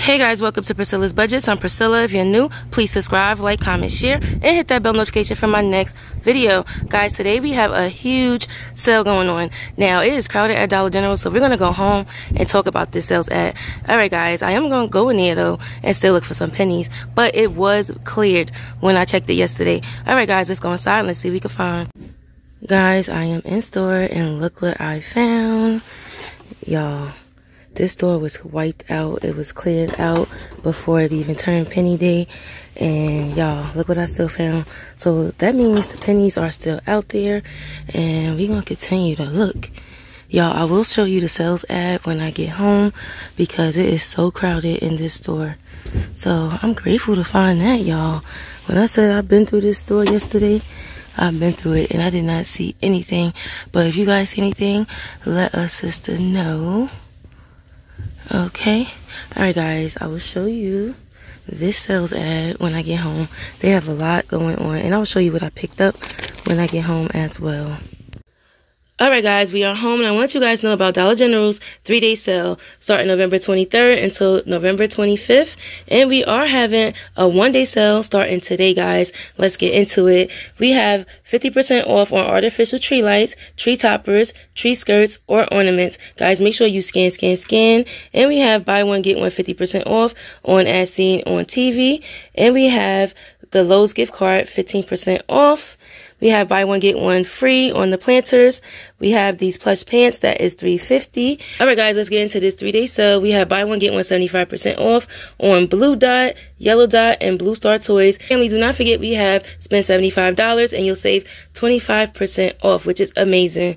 Hey guys, welcome to Priscilla's Budgets. I'm Priscilla. If you're new, please subscribe, like, comment, share, and hit that bell notification for my next video. Guys, today we have a huge sale going on. Now, it is crowded at Dollar General, so we're going to go home and talk about this sales ad. Alright guys, I am going to go in there though and still look for some pennies, but it was cleared when I checked it yesterday. Alright guys, let's go inside and let's see what we can find. Guys, I am in store and look what I found. Y'all this store was wiped out. It was cleared out before it even turned penny day. And y'all, look what I still found. So that means the pennies are still out there. And we're going to continue to look. Y'all, I will show you the sales ad when I get home because it is so crowded in this store. So I'm grateful to find that, y'all. When I said I've been through this store yesterday, I've been through it and I did not see anything. But if you guys see anything, let us sister know. Okay. Alright guys, I will show you this sales ad when I get home. They have a lot going on and I will show you what I picked up when I get home as well. Alright guys, we are home and I want you guys to know about Dollar General's three-day sale starting November 23rd until November 25th. And we are having a one-day sale starting today guys. Let's get into it. We have 50% off on artificial tree lights, tree toppers, tree skirts, or ornaments. Guys, make sure you scan, scan, scan. And we have buy one, get one 50% off on as seen on TV. And we have the Lowe's gift card 15% off. We have buy one get one free on the planters. We have these plush pants that is 350. All right, guys, let's get into this three-day sale. We have buy one get one 75% off on Blue Dot, Yellow Dot, and Blue Star toys. Family, do not forget we have spent $75 and you'll save 25% off, which is amazing.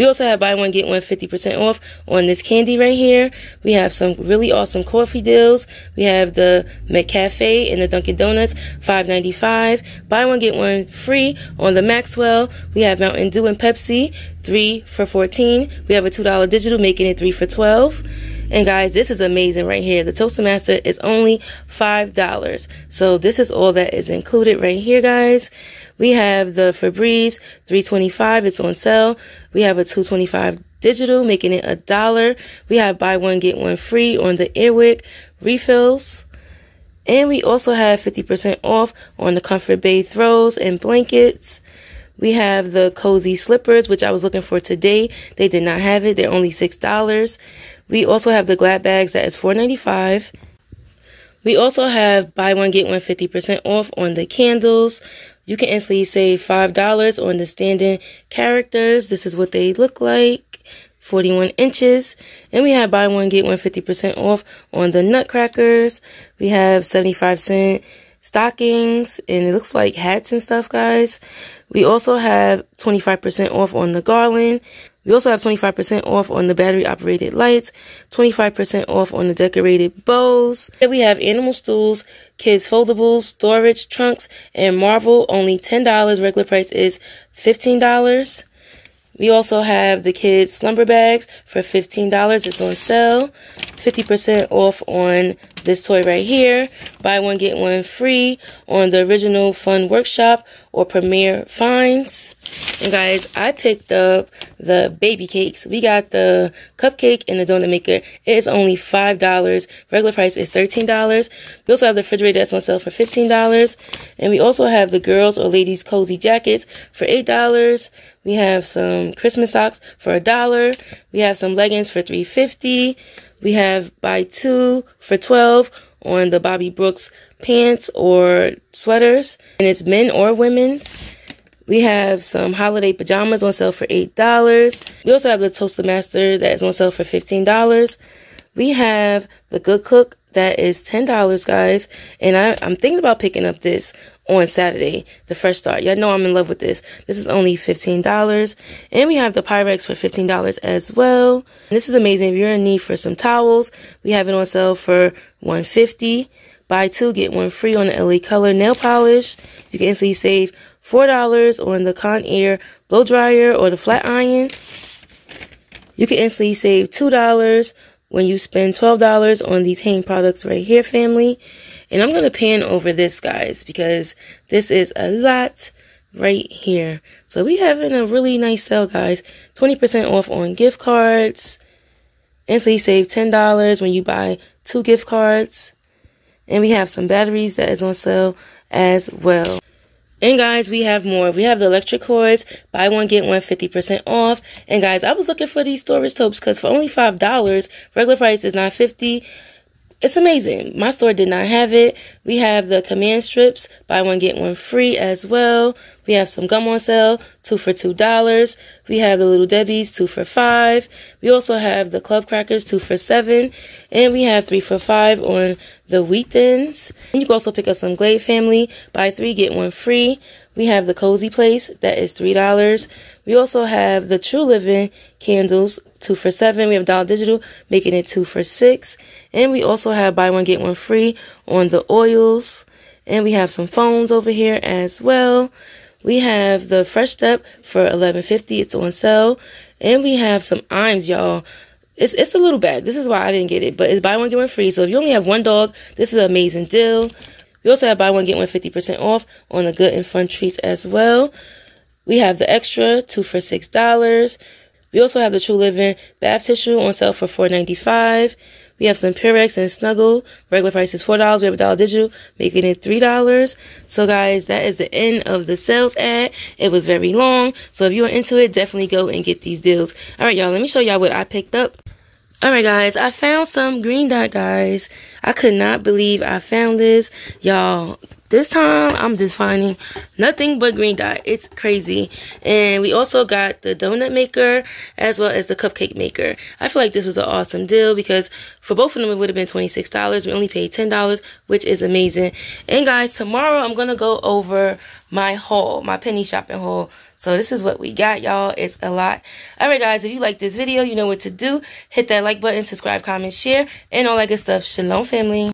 We also have buy one, get one 50% off on this candy right here. We have some really awesome coffee deals. We have the McCafe and the Dunkin' Donuts, $5.95. Buy one, get one free on the Maxwell. We have Mountain Dew and Pepsi, 3 for 14 We have a $2 digital, making it 3 for 12 and guys, this is amazing right here. The Toastmaster is only $5. So this is all that is included right here, guys. We have the Febreze 325. It's on sale. We have a 225 digital, making it a dollar. We have buy one, get one free on the Airwick refills. And we also have 50% off on the Comfort Bay throws and blankets. We have the cozy slippers, which I was looking for today. They did not have it. They're only $6. We also have the glad bags that is $4.95. We also have buy one, get one 50% off on the candles. You can instantly save $5 on the standing characters. This is what they look like. 41 inches. And we have buy one, get one 50% off on the nutcrackers. We have 75 cent stockings and it looks like hats and stuff, guys. We also have 25% off on the garland. We also have 25% off on the battery operated lights, 25% off on the decorated bows. Here we have animal stools, kids foldables, storage, trunks, and Marvel, only $10. Regular price is $15. We also have the kids slumber bags for $15. It's on sale. 50% off on this toy right here. Buy one, get one free on the original Fun Workshop or Premier Finds. And guys, I picked up the baby cakes. We got the cupcake and the donut maker. It is only $5. Regular price is $13. We also have the refrigerator that's on sale for $15. And we also have the girls or ladies cozy jackets for $8. We have some Christmas socks for a dollar. We have some leggings for $3.50. We have buy two for 12 on the Bobbie Brooks pants or sweaters, and it's men or women's. We have some holiday pajamas on sale for $8. We also have the Toaster Master that is on sale for $15. We have the Good Cook that is $10, guys. And I, I'm thinking about picking up this on Saturday, the fresh start. Y'all know I'm in love with this. This is only $15. And we have the Pyrex for $15 as well. This is amazing. If you're in need for some towels, we have it on sale for 150. Buy two, get one free on the LA Color nail polish. You can instantly save $4 on the Conair blow dryer or the flat iron. You can instantly save $2 when you spend $12 on these Hain products right here, family. And I'm going to pan over this, guys, because this is a lot right here. So we having a really nice sale, guys. 20% off on gift cards. And so you save $10 when you buy two gift cards. And we have some batteries that is on sale as well. And guys, we have more. We have the electric cords. Buy one, get one 50% off. And guys, I was looking for these storage totes because for only $5, regular price is not 50 it's amazing. My store did not have it. We have the command strips, buy one, get one free as well. We have some gum on sale, two for two dollars. We have the little Debbie's, two for five. We also have the club crackers, two for seven. And we have three for five on the thins. And you can also pick up some Glade family, buy three, get one free. We have the cozy place, that is three dollars. We also have the True Living candles, two for seven. We have Dollar Digital, making it two for six. And we also have buy one, get one free on the oils. And we have some phones over here as well. We have the Fresh Step for eleven fifty. It's on sale. And we have some Iams, y'all. It's, it's a little bag. This is why I didn't get it. But it's buy one, get one free. So if you only have one dog, this is an amazing deal. We also have buy one, get one 50% off on the good and fun treats as well. We have the extra, two for $6. We also have the True Living bath tissue on sale for $4.95. We have some Purex and Snuggle. Regular price is $4. We have a dollar digital, making it $3. So guys, that is the end of the sales ad. It was very long. So if you are into it, definitely go and get these deals. All right, y'all, let me show y'all what I picked up. All right, guys, I found some green dot, guys. I could not believe I found this. Y'all, this time, I'm just finding nothing but green dot. It's crazy. And we also got the donut maker as well as the cupcake maker. I feel like this was an awesome deal because for both of them, it would have been $26. We only paid $10, which is amazing. And guys, tomorrow I'm to go over my haul, my penny shopping haul. So this is what we got, y'all. It's a lot. All right, guys, if you like this video, you know what to do. Hit that like button, subscribe, comment, share, and all that good stuff. Shalom, family.